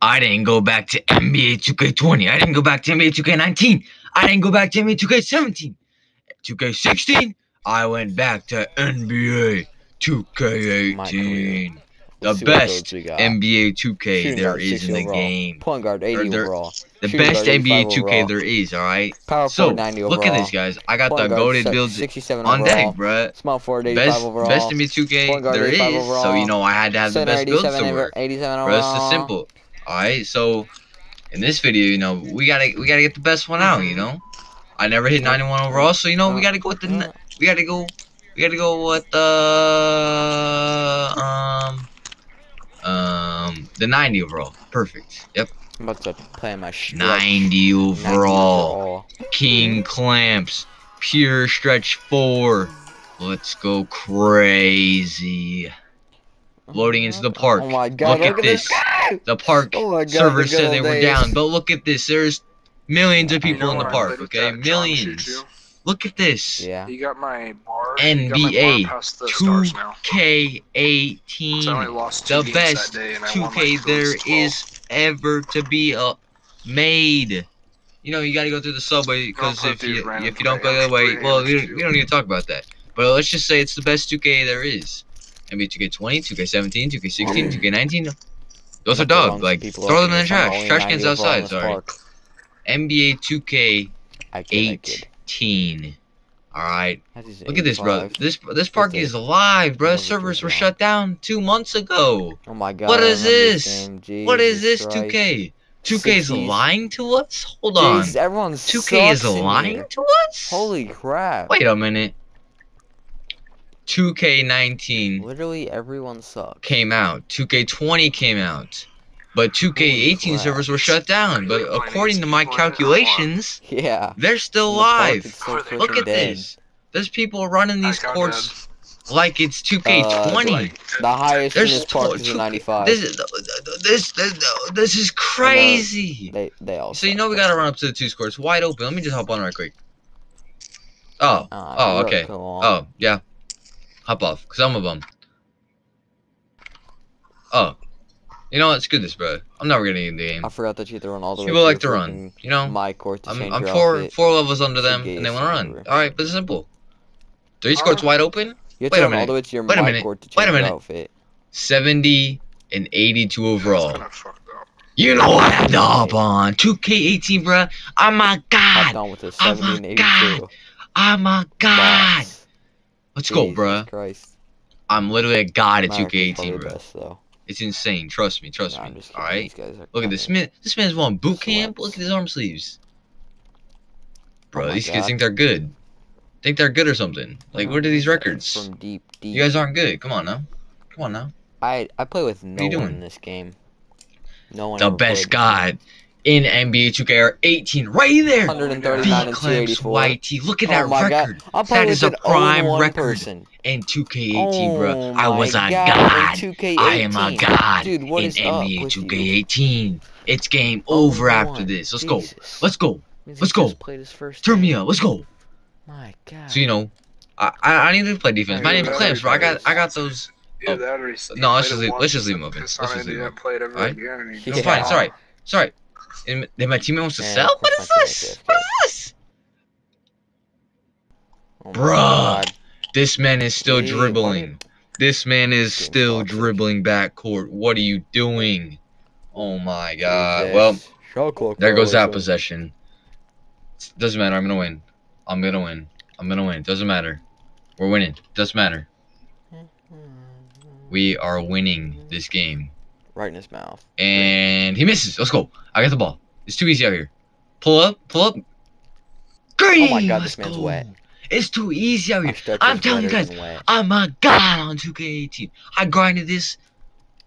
I didn't go back to NBA 2K20. I didn't go back to NBA 2K19. I didn't go back to NBA 2K17. 2K16, I went back to NBA 2K18. The Let's see what best codes we got. NBA 2K Shooting there is 60 in the overall. game. Point guard, 80 there- overall. The Shooting best NBA 2K overall. there is, alright? Power So, 90 overall. look at this, guys. I got the Point goaded builds on overall. deck, bruh. Small forward, 85 Best, overall. best NBA 2K there is. 85 So, you know, I had to have the best builds 87 to work. 87 Bro, it's just simple. Alright, so in this video, you know, we gotta we gotta get the best one out, you know? I never hit 91 overall, so you know we gotta go with the we gotta go we gotta go with the um um the 90 overall. Perfect. Yep. I'm about to play my stretch. 90 90 overall. King clamps. Pure stretch four. Let's go crazy. Loading into the park. Oh my god, Look look, at at this. this. The park Oh my god, server the said they old were days. down, but look at this. There's millions of people in the park, okay? Millions. Look at this. Yeah. You got my bar. you got my NBA bar past the stars now. 2K18. So I only lost The two games best day, and I won, 2K like, there 12. is ever to be uh, made. You know, you gotta go through the subway because if you if you don't go players that way, well, we don't, we don't need to talk about that. But let's just say it's the best 2K there is. NBA 2K20, 2K17, 2K16, 2K19. Those are About to run dog. Like, throw them in the trash. Trash cans outside, sorry. NBA 2K I kid, I kid. 18. Alright. Look at this, bro. This this park is alive, bro. Servers were shut down two months ago. Oh my god. What is this? What is this, 2K? 2K is lying to us? Hold on. Jesus, everyone 2K is lying to us? Holy crap. Wait a minute. 2K19 Literally everyone sucks. came out. 2K20 came out. But 2K18 servers were shut down. But according to my calculations, Yeah. they're still And the live. is Look at dead. this. There's people running these courts like it's 2K20. Like, The highest in this park tw- is a 95. This is this this this is crazy. they they all So you know we gotta run up to the two scores. Wide open. Let me just hop on right quick. Oh. Ah, Oh, okay. Oh, yeah. Hop off, cause I'm a bum. Oh. You know what? Screw this, bro. I'm never getting in the game. I forgot that you had to run all the way People to like to your run. freaking You know? My court to I'm, change I'm your four outfit. four levels under the them, and they gayest want to thing run. ever. All right, but it's simple. Three Huh? scores wide open. You have Wait to a run all minute. the way to your Wait a my minute. court to Wait a change your minute. outfit. 70 and 82 That's overall. kinda fucked up. You know what I had to hop on? 2K18, bruh. Oh my Hopped god. on with a Oh 70 my and 82. God. Oh my god. Boss. Let's go, bro. Christ. I'm literally a god at America's 2K18, probably bruh. best. It's insane. Trust me. Trust Nah, me. All right. These guys are Look at this man. This man's won boot camp. Look at his arm sleeves. Bro, Oh these kids think they're good. Think they're good or something. Like, where are these records? From deep, deep. You guys aren't good. Come on now. Come on now. I I play with no you one doing? in this game. No one. The best played god in NBA 2K are 18 right there. 139 V and Clamps YT. Look at Oh that my record. God. I'm playing That a an prime record. person. In 2K18, bro. Oh I was a my god. 2K18. I am a god Dude, what in is NBA 2K18. It's game oh over after 0-1. this. Let's go. Let's go. Let's go. just Played his first Turn me up. Let's go. My God. So you know, I I, I need to play defense. My Yeah, name's Clamps, bro. I got I got those. Yeah, Oh. that or he- he No, let's just leave- let's just leave and him open. pissed Let's just leave him didn't play it ever Alright? again, and It's fine. It's alright. It's alright. And then my teammate wants to And sell. What is this? What is this? Oh Bruh. God. This man is still what dribbling. This man is still dribbling backcourt. What are you doing? Oh my god. Well, there goes that possession. Doesn't matter. I'm gonna win. I'm gonna win. I'm gonna win. Doesn't matter. We're winning. Doesn't matter. We are winning this game. Right in his mouth. And he misses. Let's go. I got the ball. It's too easy out here. Pull up. Pull up. Green. Oh my God, Let's this man's go. wet. It's too easy out here. I'm telling you guys. I'm a god on 2K18. I grinded this.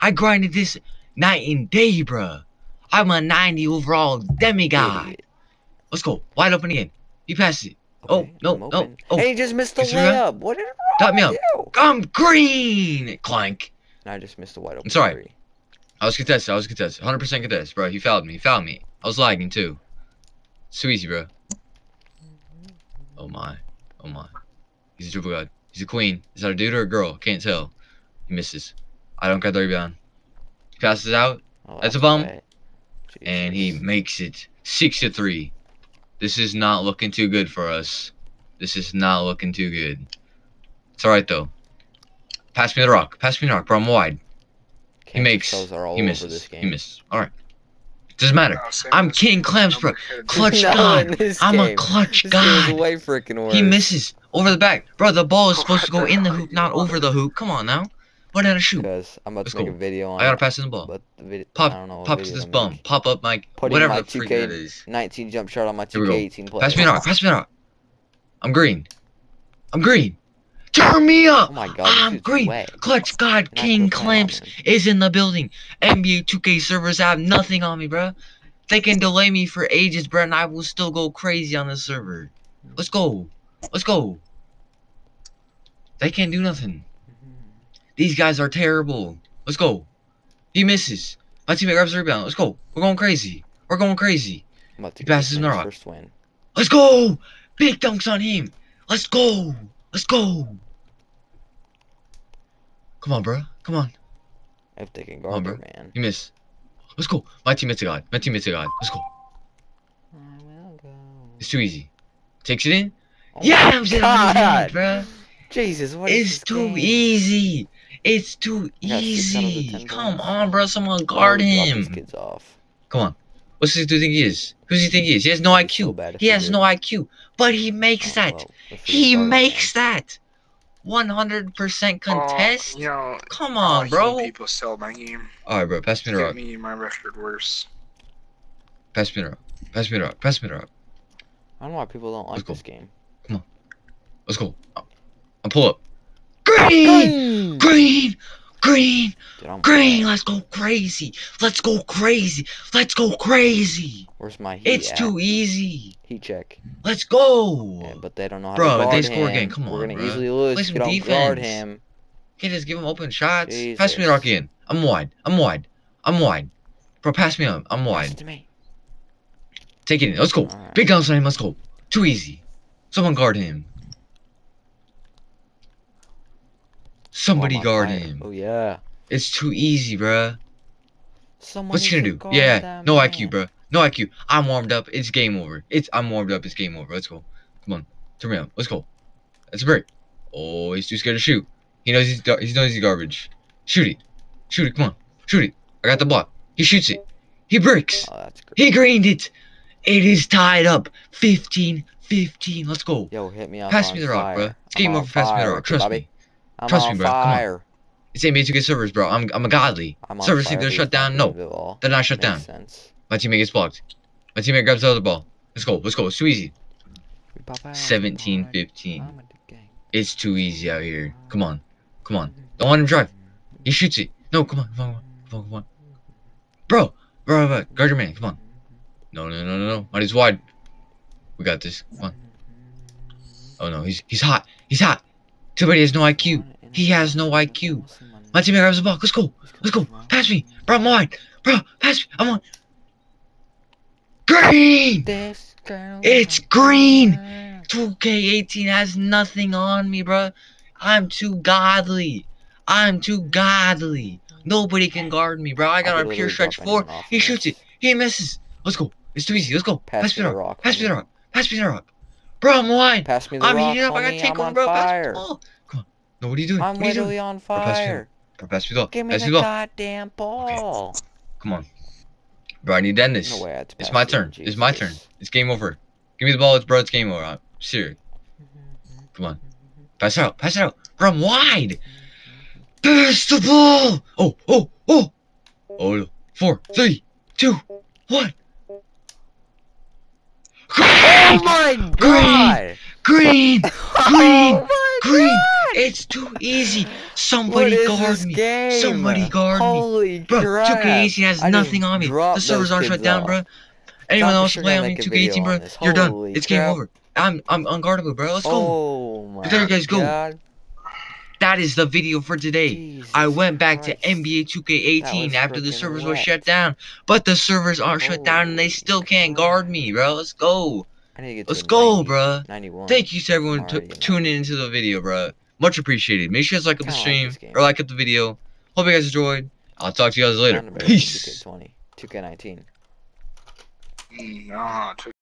I grinded this night and day, bruh. I'm a 90 overall demigod. Idiot. Let's go. Wide open again. He passes it. Oh, no, no. open. Oh, Hey, he just missed the you see that? layup. What did Got me up. I'm green. Clank. And I just missed the wide open. It's alright. three. I was contested. I was contested. 100% contested, bro. He fouled me. He fouled me. I was lagging too. Too easy, bro. Mm-hmm. Oh my. Oh my. He's a triple god. He's a queen. Is that a dude or a girl? Can't tell. He misses. I don't got the rebound. He passes out. Oh, That's a that's bum. wet. and he makes it six to three. This is not looking too good for us. This is not looking too good. It's all right though. Pass me the rock. Pass me the rock, bro. I'm wide. He Cancer makes. cells are all He over misses. this game. He misses. All right. Doesn't matter. No, I'm as kidding, the bro. Clutch No, God. I'm a clutch This God. way freaking worse. He misses over the back, bro. The ball is Oh, supposed to go in the the hoop, not over the hoop. Come on now. Why did I shoot? Because I'm about Let's to make go. a video on I gotta pass in the ball. but the video, Pop, I don't know what pop to this to bum. make. Pop up my Putting whatever my the freak 2K that is. 19 jump shot on my Here we go. 2K18 play. Pass me the rock. Pass me the rock. I'm green. I'm green. Turn me up. Oh my god, I'm this dude's green. wet. Clutch God You're King gonna play on Clamps is in the building. NBA 2K servers have nothing on me, bro. They can delay me for ages, bro, and I will still go crazy on the server. Let's go. Let's go. They can't do nothing. These guys are terrible. Let's go. He misses. My teammate grabs the rebound. Let's go. We're going crazy. We're going crazy. I'm about to He passes this the rock. First win. Let's go. Big dunks on him. Let's go. Let's go. Come on, bro. Come on. They can on, guard bro. their man. You miss. Let's go. My teammate's a god. My teammate's a god. Let's go. I will go. It's too easy. Takes it in. Oh yeah, I'm on head, God. bruh. Jesus, what is It's too game? easy. It's too You got six out of the easy. Come on, bro. Someone guard would you drop these him. kids off? Come on. What's this dude think he is? Who's he think he is? He has no It'd so IQ. bad he he has no IQ. But he makes Oh, that. well, He guard makes man. that. 100% contest? Oh, you know, Come on, bro. People sell my game. Alright, bro. Pass me the Get rock. me my record worse. Pass me the rock. Pass me the rock. Pass me the rock. I don't know why people don't Let's like go. this game. Come on. Let's go. I'll pull up. Green! Green! Green! Green! Green! Let's go crazy! Let's go crazy! Let's go crazy! Where's my heat It's at? too easy! Heat check. Let's go! Yeah, but they don't know how Bro, to they guard score him. again. Come We're on, gonna bruh. easily lose Play some don't guard defense. him. Can't just give him open shots. Pass me the Jesus. rock in. I'm wide. I'm wide. I'm wide. Bro, pass me up. I'm wide. it to me. Take it in. Let's go. Alright. Big guns on him. Let's go. Too easy. Someone guard him. Somebody Oh, guard fire. him. Oh yeah. It's too easy, bruh. Someone What's he gonna do? Yeah, that no man. IQ, bro. No IQ. I'm warmed up. It's game over. It's I'm warmed up. It's game over. Let's go. Come on, turn me up. Let's go. That's a break. Oh, he's too scared to shoot. He knows he's gar- he knows he's garbage. Shoot it. Shoot it. Come on. Shoot it. I got the block. He shoots it. He breaks. Oh, that's. He greened it. It is tied up. 15 15. Let's go. Yo, hit me up. Pass me the rock, fire. bro. It's game I'm over. Pass me the rock. Trust Bobby. me. I'm Trust me, bro. Come on. Fire. It's NBA 2K servers, bro. I'm I'm a godly. I'm Servers fire. think they're shut down. No, do it all. they're not shut down. Makes sense. My teammate gets blocked. My teammate grabs the other ball. Let's go. Let's go. It's too easy. 17 15. It's too easy out here. Come on. Come on. Don't let him drive. He shoots it. No, come on. Come on. Come on. Come on. Bro. Bro, bro, bro. Guard your man. Come on. No, no, no, no, no. Money's wide. We got this. Come on. Oh no, he's he's hot. He's hot. Too bad he has no IQ. He has no IQ. My teammate grabs the ball. Let's go. Let's go. Pass me. Bro, I'm wide. Bro, pass me. I'm on. Green! It's green! 2K18 has nothing on me, bro. I'm too godly. I'm too godly. Nobody can guard me, bro. I got I a could pure stretch four. He shoots it. He misses. Let's go. It's too easy. Let's go. Pass Pass me me the the rock. rock, Pass me homie. the rock. Pass me the rock. Bro, I'm wide. Pass me the I'm rock, heating up. I gotta take I'm on bro. Pass fire. the ball. Come on. No, what are you doing? I'm what you doing? on pass me fire. Bro, pass me the ball. Give me Pass the ball. goddamn ball. Come on. Bro, I need to end this. No way I It's my turn. It's my turn. It's game over. Give me the ball. It's bro. It's game over. I'm serious. Mm-hmm. Come on. Pass it out. Pass it out. Bro, I'm wide. Pass the ball. Oh, oh, oh. Oh, four, three, two, one. Oh Green! my god! Green! Green! Oh my Green! god! It's too easy. Somebody guard me. game? Somebody guard me. Holy Bro, crap! 2K18 has I nothing on me. The servers aren't shut down, bro. Anyone else sure play on me make a video 2K18, bro? You're done. Holy It's game over. I'm I'm unguardable, bro. Let's go. Oh my There you guys go. God. That is the video for today. Jesus I went back Christ. to NBA 2K18 after the freaking servers were shut down. But the servers aren't shut down and they Holy still can't guard me, bro. Let's go. I need to get Let's a go, 90, bro. 91. Thank you to everyone I'm t- already in tuning into the video, bro. Much appreciated. Make sure you guys like up the Kinda like stream or like up the video. Hope you guys enjoyed. I'll talk to you guys later. Kinda better than Peace. 2K20. 2K19. Mm, nah,